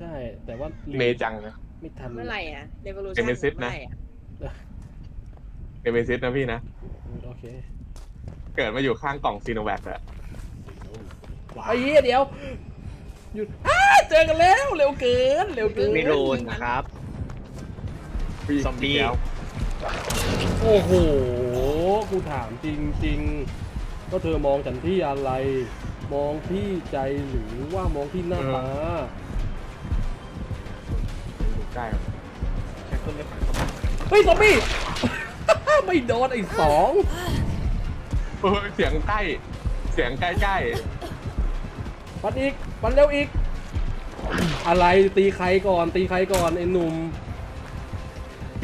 ใช่ แต่ว่าลืเมจังนะไม่ทันเมื่อไหร่อะเร v ว l ลูเอชั่นเมซิสนะเมื่อไหร่อะเอเมซิสนะพี่นะ โอเค เกิดมาอยู่ข้างกล่องซีโนแวคอะไอ้เหี้ยเดี๋ยว หยุดอ้าเจอกันแล้วเร็วเกิน เร็วเกินไม่โดนครับซอมบี้แล้วโอ้โห กูถามจริงๆ ก็เธอมองฉันที่อะไร มองที่ใจหรือว่ามองที่หน้าตา ใกล้แค่ขึ้นไปฝั่งเขาเฮ้ยซอมบี้ ไม่โดนไอ้สองเออเสียงใกล้ เสียงใกล้ใกล้ปันอีกปันเร็วอีก อะไรตีใครก่อนตีใครก่อนไอ้หนุ่ม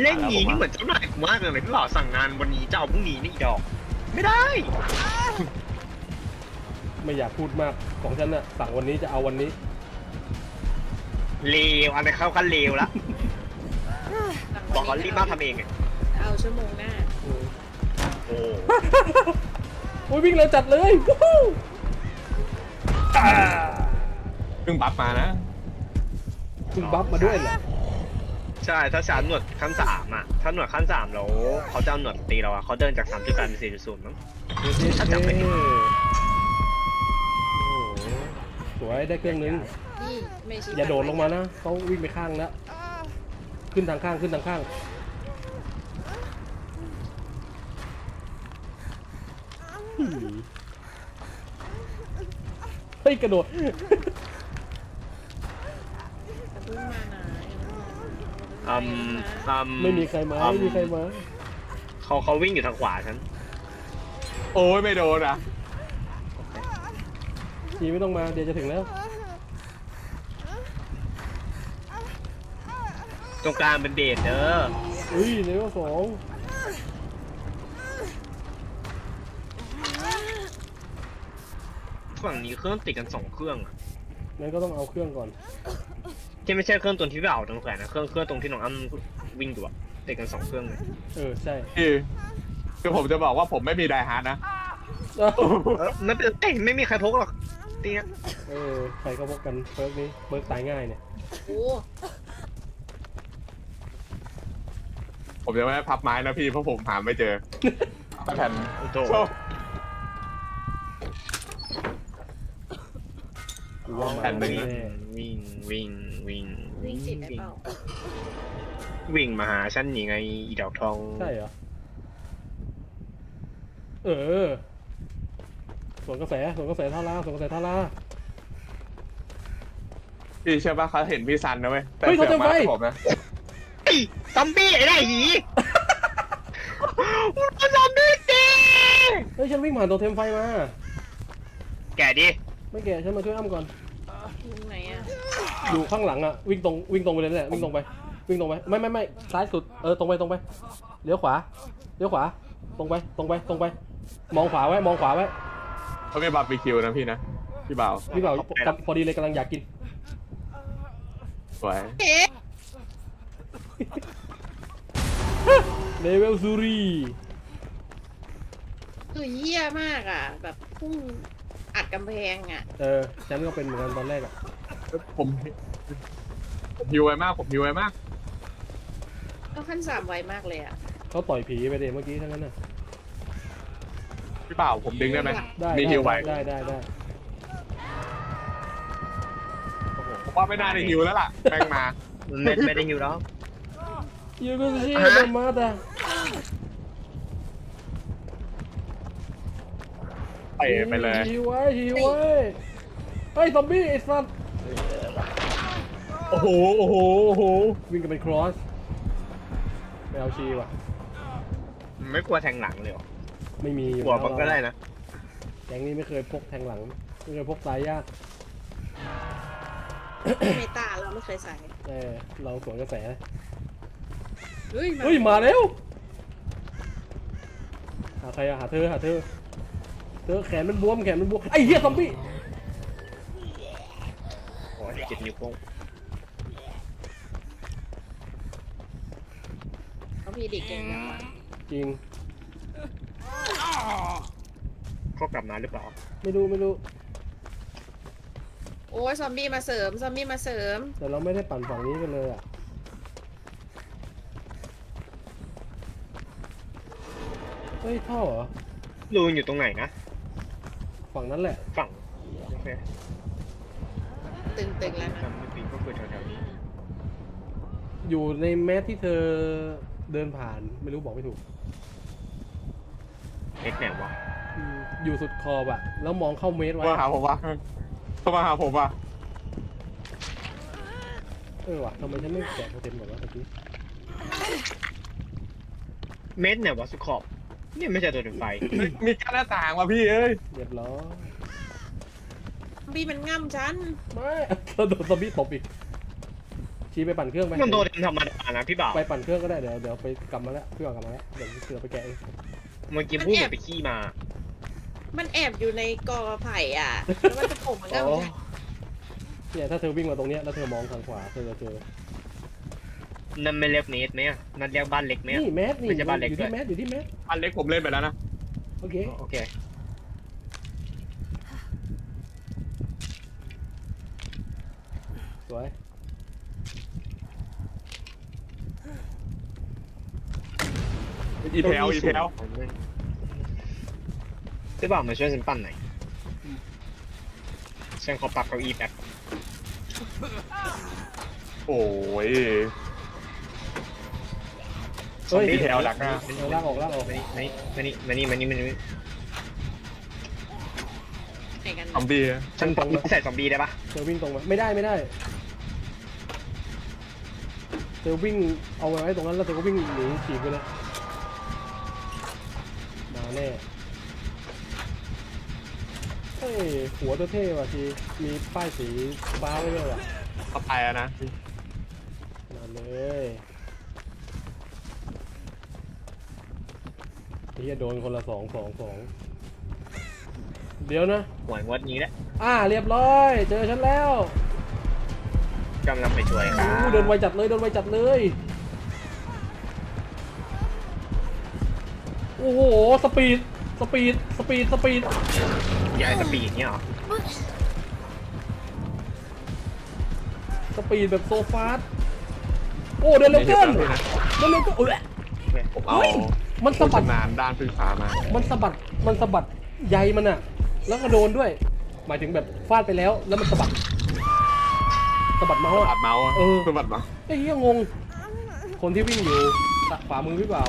เล่นงี้นี่เหมือนเจ้านายกูมากเลยพี่หล่อสั่งงานวันนี้จะเอาพรุ่งนี้นี่อีดอก ไม่ได้ ไม่อยากพูดมากของฉันน่ะสั่งวันนี้จะเอาวันนี้ เลวอันนี้เข้ากันเลวละบอกวัเขารีบมาทำเองไงเอาชั่วโมงหน้า โอ้โอ้ยวิ่งเร็วจัดเลยวู้ฮู้เพิ่งบัฟมานะเพิ่งบัฟมาด้วยเหรอใช่ถ้าชาร์จหนวดขั้นสามอะถ้าหนวดขั้นสามแล้วเขาจะเอาหนวดตีเราอะเขาเดินจากสามจุดแปดเป็นสี่จุดศูนย์มั้งถ้าจำไม่ผิดโอ้โหสวยได้เครื่องนึง นี่ไม่ชี้อย่าโดดลงมานะเขาวิ่งไปข้างแล้วขึ้นทางข้างขึ้นทางข้างหืมเฮ้ยกระโดดจะเพิ่งมานะอืมอืมไม่มีใครมาไม่มีใครมาเขาเขาวิ่งอยู่ทางขวาฉันโอ้ยไม่โดนอะทีไม่ต้องมาเดี๋ยวจะถึงแล้ว ตรงกลางเป็นเบสเด้ออุ้ยเลเวลสองฝั่งนี้เครื่องติดกันสองเครื่องอะงั้นก็ต้องเอาเครื่องก่อน ที่ไม่ใช่เครื่องตัวที่พี่เอาตรงแขวนนะเครื่องเครื่องตรงที่น้องอ้ำวิ่งอยู่อะติดกันสองเครื่องเลยเออ ใช่พี่คือผมจะบอกว่าผมไม่มี Dead Hard นะ เอ้าเออไม่เป็นเอ้ยไม่มีใครพกหรอกตี้เนี้ยเออ ใครก็พกกัน perk นี้ perk ตายง่ายเนี่ย โอ้ ผมจะไม่ได้พับไม้นะพี่เพราะผมหาไม่เจอแต่แผ่นโอ้โหโชคกูว่ามาแผ่นหนึ่งแน่วิ่งวิ่งวิ่งวิ่งติดได้เปล่าวิ่งมาหาฉันยังไงอีดอกทองใช่เหรอเออสวนกระแสสวนกระแสท่าราสวนกระแสท่าราพี่เชื่อป่ะเขาเห็นพี่ซันนะเว้ยแต่เฮ้ยเสือกเขามาจะไปให้ผมนะไอ้ ซอมบี้ไอ้ได้หีมันซอมบี้ตีเฮ้ยฉันวิ่งผ่านตัวเทมไฟมา แกดิไม่แก่ฉันมาช่วยอ้ำก่อนตรงไหนอะอยู่ข้างหลังอะวิ่งตรงวิ่งตรงไปเลยนั่นแหละวิ่งตรงไปวิ่งตรงไปไม่ไม่ไม่ซ้ายสุดเออตรงไปตรงไปเลี้ยวขวาเลี้ยวขวา ตรงไปตรงไปตรงไป มองขวาไว้มองขวาไว้เขามีบาร์บีคิวนะพี่นะพี่บ่าวพี่บ่าวกำพอดีเลยกำลังอยากกินสวย เลเวลซูรีคือเหี้ยมากอะ แบบพุ่งอัดกำแพงอะ เออฉันก็เป็นเหมือนกันตอนแรกอะผมผมฮิวไวมาก ผมฮิวไวมากก็ขั้นสามไวมากเลยอะเขาต่อยผีไปเดี๋ยวเมื่อกี้ทั้งนั้นน่ะพี่บ่าวผมดึงได้ไหมได้มีได้ฮิวไวได้ได้ได้ผมว่าไม่น่าได้ฮิวแล้วล่ะแม่งมามันไม่ไม่ได้อยู่แล้ว ยูกุชิฮะดามาตาไปไปเลยฮิวไว้ฮิวไว้เฮ้ยซอมบี้ไอ้สัตว์โอ้โหโอ้โหโอ้โหวิ่งกันเป็นครอสไปเอาชีว่ะ ไม่กลัวแทงหลังเลยเหรอไม่มีอยู่กลัวแล้มันก็ได้นะแก๊งนี้ไม่เคยพกแทงหลัง ไม่เคยพกสายยากเมตาเราไม่เคยใส่เออเราสวนกระแส เฮ้ยเฮ้ยมาแล้ว หาใครอะหาเธอหาเธอ เธอแขนมันบวมแขนมันบวมไอ้เหี้ยซอมบี้โอ้ยเจ็ดนิ้วโป้งเขาพีดิกเก่งจังวะจริงก็กลับมาหรือเปล่า ไม่รู้ไม่รู้โอ้โอ้ยซอมบี้มาเสริมซอมบี้มาเสริม แต่เราไม่ได้ปั่นฝั่งนี้กันเลยอะ ฮ้ยท่อเหรอรูนอยู่ตรงไหนนะ ฝั่งนั้นแหละ ฝั่ง โอเคตึงๆแล้วนะจำไม่ผิดก็คือแถวๆนี้ อยู่ในแมสที่เธอเดินผ่านไม่รู้บอกไม่ถูกเอ็กไหนวะอืมอยู่สุดขอบอะแล้วมองเข้าเมสไว้มาหาผมวะเข้ามาหาผมวะเออว่ะทำไมฉันไม่แกะโปรเทมก่อนวะตะกี้เม็ดไหนวะสุขอบเนี่ยไม่ใช่ตัวถึงไฟเฮ้ยมีกั้นหน้าต่างว่ะพี่เอ้ยเรียบร้อยซอมบี้มันง่ำฉันไม่เราโดนซอมบี้ตบอีกชี้ไปปั่นเครื่องไปมันโดนธรรมดานะพี่บ่าวไปปั่นเครื่องก็ได้เดี๋ยวเดี๋ยวไปกลับมาแล้วพี่วางกลับมาแล้วเดี๋ยวเสือไปแกะเองเมื่อกี้พูดเหมือนไปขี้มา มันแอบอยู่ในกอไผ่อะแล้วมันจะโผล่มาง่ำฉันเนี่ยถ้าเธอวิ่งมาตรงเนี้ยแล้วเธอมองทางขวาเธอจะเจอ นั่นไม่เรียกเนสไหมอะนั่นเรียกบ้านเล็กไหมอะ นี่แมสนี่ไม่ใช่บ้านเล็กอยู่ด้วที่ย แมสอยู่ที่แมสอันเล็กผมเล่นไปแล้วนะ โอเคโอเค สวยอีแพลอีแพลพี่บ่าวมาช่วยฉันปั้นหน่อยฉันขอปรับเก้าอี้แป๊บโอ้ย เฮ้ยอีแพลหลักนะเออลากออกลากออกมานี่มานี่มานี่มานี่มานี่ไหนกันซอมบี้ฉันปั้นใส่ซอมบี้ได้ปะเธอวิ่งตรงมาไม่ได้ไม่ได้เธอวิ่งเอาไว้ตรงนั้นแล้วเธอก็วิ่งหนีฉีกไปเลยมาแน่เฮ้ยหัวตัวเท่ว่ะทีมีป้ายสีฟ้าไว้ด้วยว่ะเข้าไปอะนะมาเลย เฮียโดนคนละสองสองสองเดี๋ยวนะหวยงวดนี้แหละอ่าเรียบร้อย เจอฉันแล้วกำลังไปช่วยครับอู้เดินไวจัดเลยเดินไวจัดเลยโอ้โห speed speed speed speedยาย speed เนี่ยเหรอ speed แบบ so fastโอ้เดินเร็วเกินเดินเร็วเกินเออผมเอาเฮ้ย มันสะบัด ผู้ชำนานด้านพื้นฟ้ามามันสะบัด มันสะบัดใยมันอะแล้วก็โดนด้วย หมายถึงแบบฟาดไปแล้ว แล้วมันสะบัด สะบัดเมาส์อัอะดเมาส์อะเออ สะบัดเมาส์ไอ้เหี้ยงง คนที่วิ่งอยู่ขวามือพี่เปล่า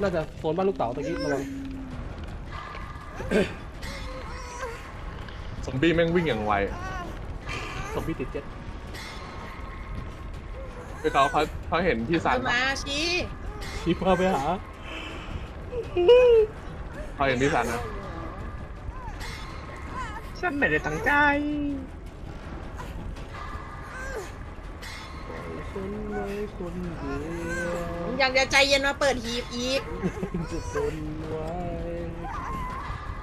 น่าจะโซนบ้านลูกเต๋าตะกี้ระวังซอมบี้แม่งวิ่งอย่างไวซอมบี้ติดเจ็ตคือเขาเขาเขาเห็นพี่ซัเอานปะมาชี้ชี้พาไปหา เขาเห็นพี่ซันนะ ฉันไม่ได้ตั้งใจคนไว้คนเดียวอยากจะใจเย็นมาเปิดหีบอีกจะทนไว้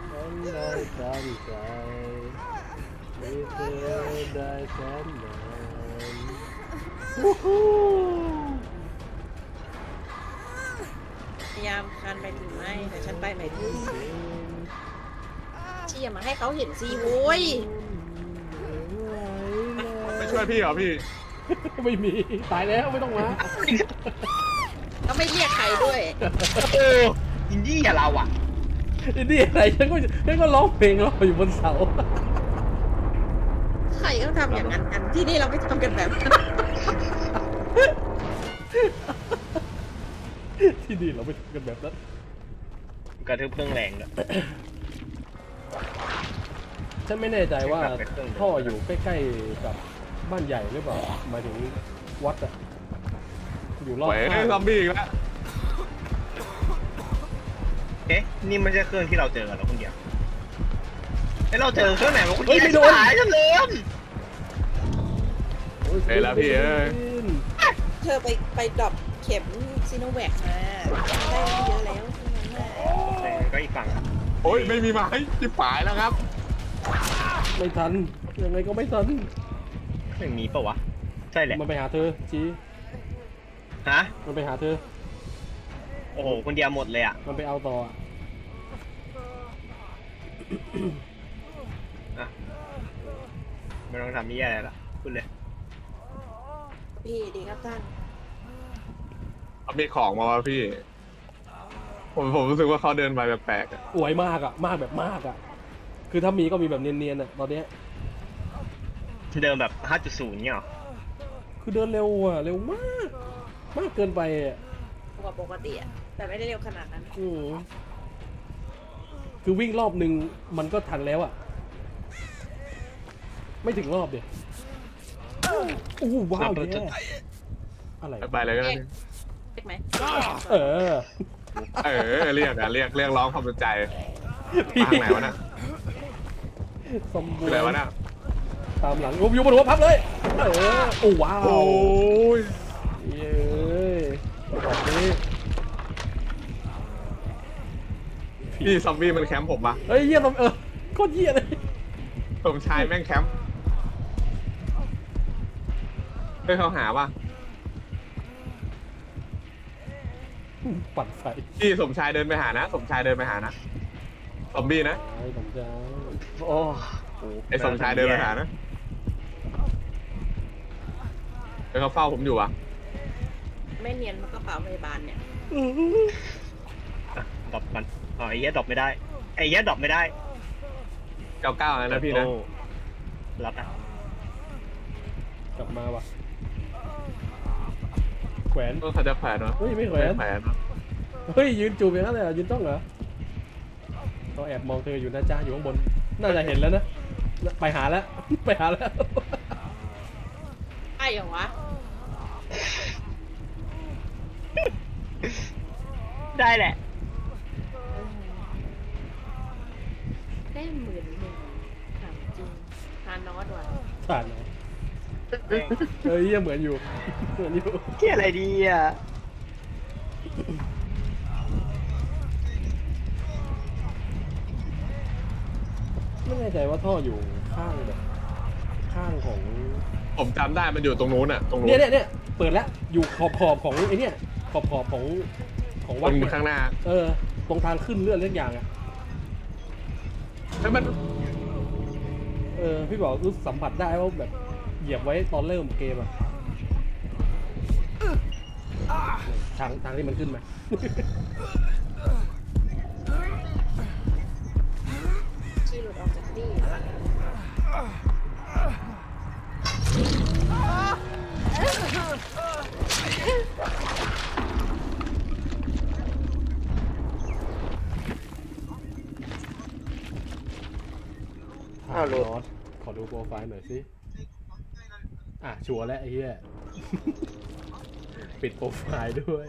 ฉันได้ตั้งใจให้เธอได้แสนนานวู้ฮู้ พยายามคันไปถึงไหมแต่ฉันไปไม่ถึงชี้อย่ามาให้เขาเห็นสิโว้ยไม่ช่วยพี่เหรอพี่ ไม่มี ตายแล้วไม่ต้องมาก็ไม่เรียกใครด้วย เอออินดี้อะเราอะอินดี้อะไรฉันก็ฉันก็ร้องเพลงรออยู่บนเสาใครก็ทำอย่างนั้นกันที่นี่เราไม่ทำกันแบบนั้น ที่นี่เราไม่ทำกันแบบนั้นกระทืบเครื่องแรงด้วยฉันไม่แน่ใจว่าแบบเป็นเครื่องท่ออยู่ใกล้ๆกับบ้านใหญ่หรือเปล่าหมายถึงวัดอะอยู่รอบโอ้ยข้างซอมบี้อีกแล้วเอ๊ะนี่ไม่ใช่เครื่องที่เราเจอกันแล้วคนเดียวเอ้ยเราเจอเครื่องไหนวะคนเฮ้ยเดียวไม่โดนหายฉันลืมโอ้ยเฮ้ยแล้วพี่เอ้ย เธอไปไปดรอป เข็มซีโนแวคมาได้เยอะแล้วใช่ไหมก็อีกฝั่งโอ้ยไม่มีไม้จิบฝายแล้วครับไม่ทันยังไงก็ไม่ทันไม่มีปะวะ ใช่แหละ มันไปหาเธอชี้ฮะ มันไปหาเธอ โอ้โหคนเดียวหมดเลยอะมันไปเอาต่ออะอะไม่ต้องทำนี่อะไรละพูดเลย พี่ดีครับท่าน เขามีของมาวะพี่ ผมผมรู้สึกว่าเขาเดินไปแปลกๆอะอวยมากอะมากแบบมากอะคือถ้ามีก็มีแบบเนียนๆอะตอนเนี้ยเดิมแบบ 5.0เนี่ยเหรอคือเดินเร็วอะเร็วมาก มากเกินไปอะกว่าปกติอะแต่ไม่ได้เร็วขนาดนั้น อืมคือวิ่งรอบหนึ่งมันก็ทันแล้วอะไม่ถึงรอบเดียวโอ้โหว้าวแย่อะไร ไปเลยก็ได้เล็กไหมเออ เออเรียกอะเรียกเรียกร้องความสนใจพี่มาทางไหนวะน่ะสมบูคือรอะไรวะณ์น่ะตามหลังโอ้ยอยู่บนหัวพับเลยเออโอ้ว้าวโอ้ยเย้ยแบบนี้พี่ซอมบี้มันแคมป์ผมปะเฮ้ยเยี่ยมเออโคตรเยี่ยเลยผมชายแม่งแคมป์เฮ้ยเขาหาปะ ปั่นไฟพี่สมชายเดินไปหานะ สมชายเดินไปหานะซอมบี้นะไอ้ผมจะโอ้โหไอ้สมชายเดินไปหานะเฮ้ยเขาเฝ้าผมอยู่อะไม่เนียนมันกระเป๋าพยาบาลเนี่ยอะ drop มันอ๋อไอ้เหี้ย drop ไม่ได้ไอ้เหี้ย drop ไม่ได้เก้าเก้านะพี่นะโอ้รับอะกลับมาว่ะ แขวนเออเขาจะแขวนวะเฮ้ยไม่แขวไม่นแขวนวะเฮ้ยยืนจูบอย่างนั้นเลยเหรอยืนต้องเหรอเขาแอบมองเธออยู่นะจ้าอยู่ข้างบน น่าจะเห็นแล้วนะ ไปหาแล้ว ไปหาแล้วไอ้เหรอวะ ได้แหละเออได้หมื่นหนึ่งถามจริงฮานอสว่ะผ่านเลย เฮ้ยยังเหมือนอยู่เหมือนอยู่เที่ยอะไรดีอะไม่แน่ใจว่าท่ออยู่ข้างแบบข้างของผมจำได้มันอยู่ตรงนู้นอะตรงนู้เนี่ยนเนี่ยเนี่ยเปิดแล้วอยู่ขอบขอบของไอ้เนี่ยขอบขอบของของตวัรดงเนี่ยข้างหน้า เออ ตรงทางขึ้นเลื่อนเรื่องอย่างอะแล้วมัน เออพี่บอกรู้สัมผัสได้ว่าแบบ เหยียบไว้ตอนเริ่มเกมอะทางทางที่มันขึ้นมาที่หลุดออกจากที่อ้าวโรสขอดูโปรไฟล์หน่อยสิอะ ชัวร์แล้วไอ้เหี้ย ปิดโปรไฟล์ด้วย